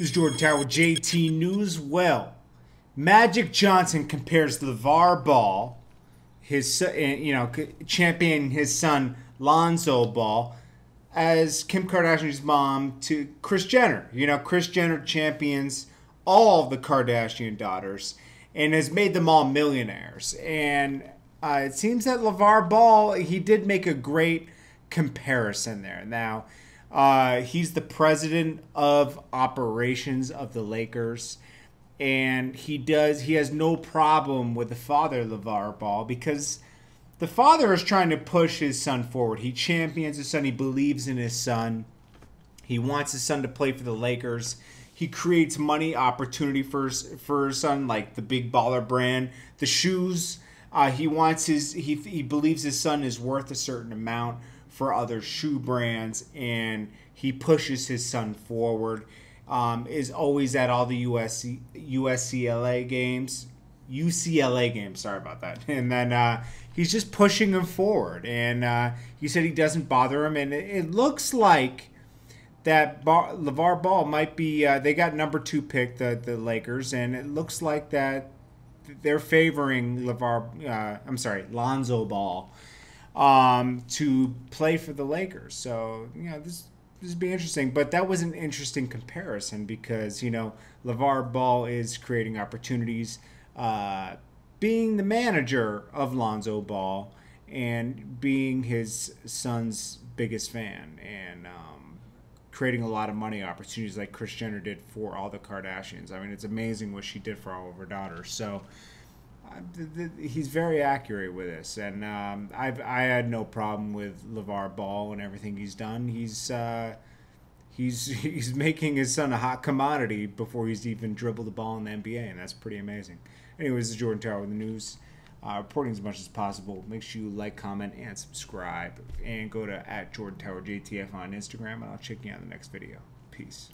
This is Jordan Tower with JT News. Well, Magic Johnson compares LaVar Ball, his you know champion his son Lonzo Ball, as Kim Kardashian's mom to Kris Jenner. You know, Kris Jenner champions all the Kardashian daughters and has made them all millionaires. And uh, it seems that LaVar Ball, he did make a great comparison there. Now, uh, he's the president of operations of the Lakers. And he does, he has no problem with the father, LaVar Ball, because the father is trying to push his son forward. He champions his son, he believes in his son. He wants his son to play for the Lakers. He creates money opportunity for his, for his son, like the big baller brand, the shoes. Uh, he wants his he, he believes his son is worth a certain amount for other shoe brands, and he pushes his son forward. Um, is always at all the USC USCLA games, UCLA games. Sorry about that. And then uh, he's just pushing him forward, and uh, he said he doesn't bother him, and it, it looks like that Bar- LaVar Ball might be. Uh, they got number two pick the the Lakers, and it looks like that they're favoring LaVar. Uh, I'm sorry, Lonzo Ball um, to play for the Lakers. So you know this this would be interesting. But that was an interesting comparison because you know LaVar Ball is creating opportunities, uh, being the manager of Lonzo Ball, and being his son's biggest fan, and um, creating a lot of money opportunities like Kris Jenner did for all the Kardashians. I mean, it's amazing what she did for all of her daughters. So he's very accurate with this, and um, I've I had no problem with LaVar Ball and everything he's done. He's uh, he's he's making his son a hot commodity before he's even dribbled the ball in the NBA, and that's pretty amazing. Anyways, this is Jordan Tower with the news. Uh, reporting as much as possible. Make sure you like, comment, and subscribe. And go to at Jordan Tower JTF on Instagram, and I'll check you out in the next video. Peace.